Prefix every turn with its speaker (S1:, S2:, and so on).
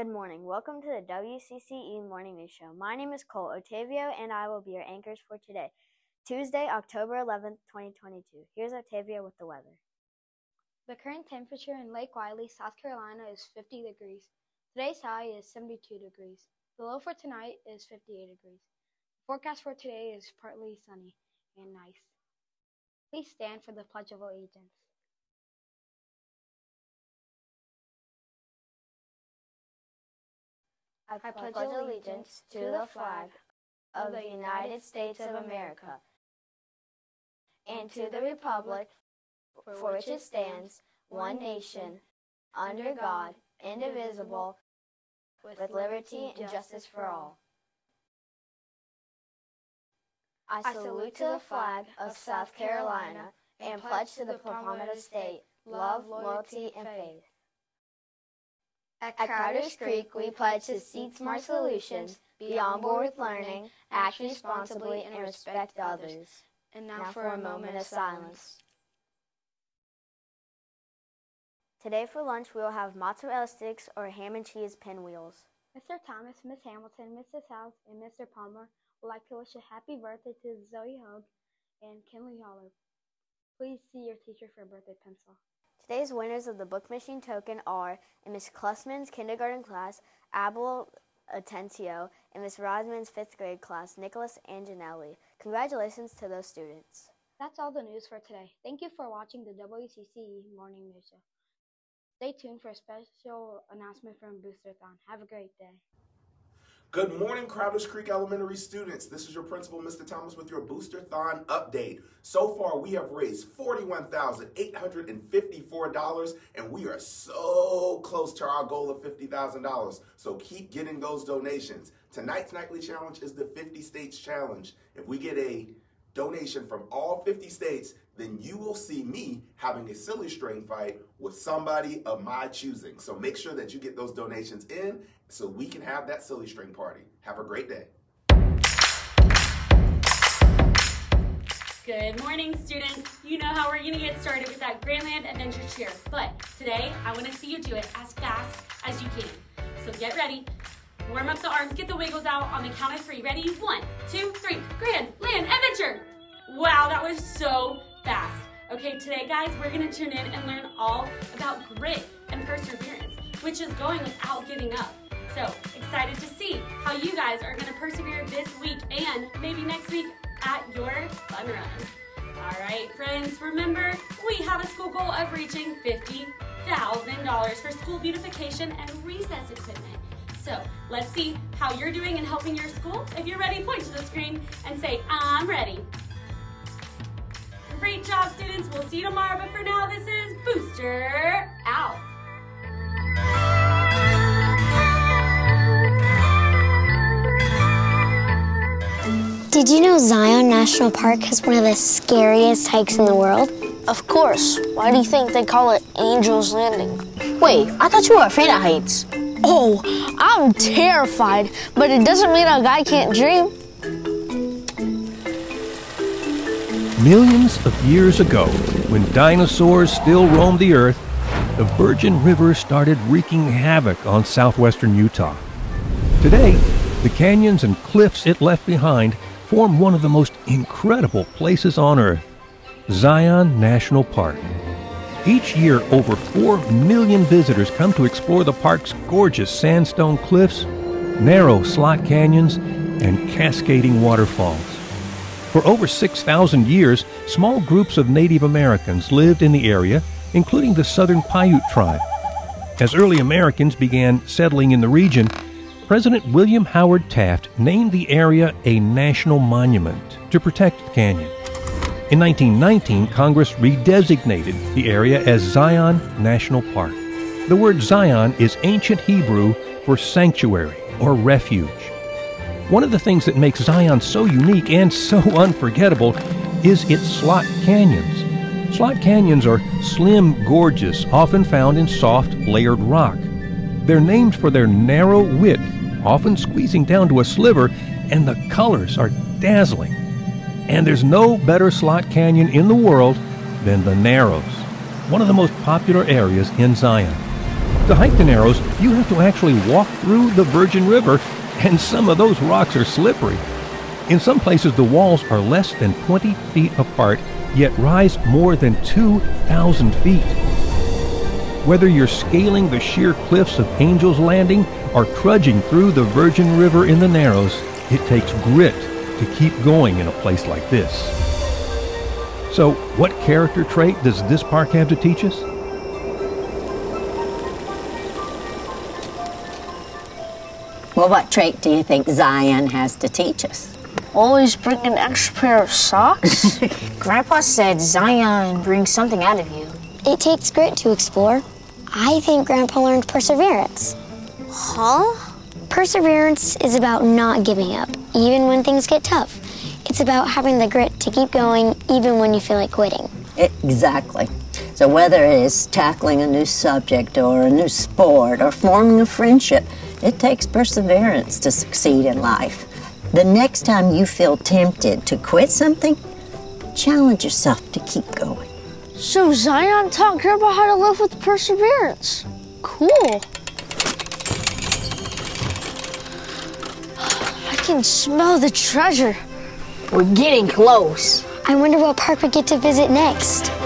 S1: Good morning. Welcome to the WCCE Morning News Show. My name is Cole Otavio, and I will be your anchors for today, Tuesday, October 11th, 2022. Here's Otavio with the weather.
S2: The current temperature in Lake Wylie, South Carolina is 50 degrees. Today's high is 72 degrees. The low for tonight is 58 degrees. The forecast for today is partly sunny and nice. Please stand for the Pledge of Allegiance.
S1: I pledge allegiance to the flag of the United States of America and to the republic for which it stands, one nation, under God, indivisible, with liberty and justice for all. I salute to the flag of South Carolina and pledge to the Palmetto State love, loyalty, and faith. At Crowder's Creek, we pledge to seek smart solutions, be on board with learning, act responsibly, and respect others.
S2: And now, now for a moment of silence.
S1: Today for lunch, we will have mozzarella sticks or ham and cheese pinwheels.
S2: Mr. Thomas, Miss Hamilton, Mrs. House, and Mr. Palmer would like to wish a happy birthday to Zoe Hogue and Kinley Holler. Please see your teacher for a birthday pencil.
S1: Today's winners of the Book Machine token are in Miss Klussman's kindergarten class, Abel Atencio, and Miss Rosman's fifth grade class, Nicholas Anginelli. Congratulations to those students.
S2: That's all the news for today. Thank you for watching the WCCE Morning News Show. Stay tuned for a special announcement from Boosterthon. Have a great day.
S3: Good morning, Crowders Creek Elementary students. This is your principal, Mr. Thomas, with your Boosterthon update. So far, we have raised $41,854, and we are so close to our goal of $50,000. So keep getting those donations. Tonight's nightly challenge is the 50 States Challenge. If we get a donation from all 50 states, then you will see me having a silly string fight with somebody of my choosing. So make sure that you get those donations in so we can have that silly string party. Have a great day.
S4: Good morning, students. You know how we're gonna get started with that Grandland Adventure Cheer, but today I wanna see you do it as fast as you can. So get ready, warm up the arms, get the wiggles out on the count of three. Ready? One, two, three. Grand Land Adventure. Wow, that was so fast. Okay, today guys, we're gonna tune in and learn all about grit and perseverance, which is going without giving up. So excited to see how you guys are gonna persevere this week and maybe next week at your fun run. All right, friends, remember, we have a school goal of reaching $50,000 for school beautification and recess equipment. So let's see how you're doing in helping your school. If you're ready, point to the screen and say, I'm ready. Great job, students. We'll see you tomorrow, but for now, this is Booster out.
S5: Did you know Zion National Park has one of the scariest hikes in the world?
S6: Of course. Why do you think they call it Angel's Landing? Wait, I thought you were afraid of heights.
S7: Oh, I'm terrified, but it doesn't mean a guy can't dream.
S8: Millions of years ago, when dinosaurs still roamed the earth, the Virgin River started wreaking havoc on southwestern Utah. Today, the canyons and cliffs it left behind form one of the most incredible places on Earth Zion National Park. Each year, over 4 million visitors come to explore the park's gorgeous sandstone cliffs, narrow slot canyons, and cascading waterfalls. For over 6,000 years, small groups of Native Americans lived in the area, including the Southern Paiute tribe. As early Americans began settling in the region, President William Howard Taft named the area a national monument to protect the canyon. In 1919, Congress redesignated the area as Zion National Park. The word Zion is ancient Hebrew for sanctuary or refuge. One of the things that makes Zion so unique and so unforgettable is its slot canyons. Slot canyons are slim gorges often found in soft, layered rock. They're named for their narrow width often squeezing down to a sliver, and the colors are dazzling. And there's no better slot canyon in the world than the Narrows, one of the most popular areas in Zion. To hike the Narrows, you have to actually walk through the Virgin River, and some of those rocks are slippery. In some places, the walls are less than 20 feet apart, yet rise more than 2,000 feet. Whether you're scaling the sheer cliffs of Angel's Landing or trudging through the Virgin River in the Narrows, it takes grit to keep going in a place like this. So, what character trait does this park have to teach us?
S9: Well, what trait do you think Zion has to teach us?
S7: Always bring an extra pair of socks? Grandpa said Zion brings something out of you.
S5: It takes grit to explore. I think Grandpa learned perseverance.
S7: Huh?
S5: Perseverance is about not giving up, even when things get tough. It's about having the grit to keep going, even when you feel like quitting.
S9: Exactly. So, whether it is tackling a new subject or a new sport or forming a friendship, it takes perseverance to succeed in life. The next time you feel tempted to quit something, challenge yourself to keep going.
S7: So Zion taught Grandpa how to live with perseverance. Cool. Can smell the treasure.
S6: We're getting close.
S5: I wonder what park we get to visit next.